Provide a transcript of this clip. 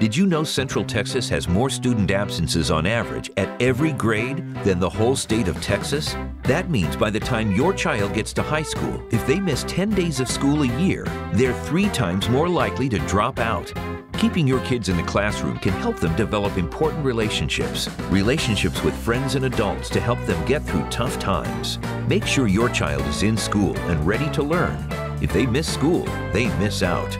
Did you know Central Texas has more student absences on average at every grade than the whole state of Texas? That means by the time your child gets to high school, if they miss 10 days of school a year, they're three times more likely to drop out. Keeping your kids in the classroom can help them develop important relationships, relationships with friends and adults to help them get through tough times. Make sure your child is in school and ready to learn. If they miss school, they miss out.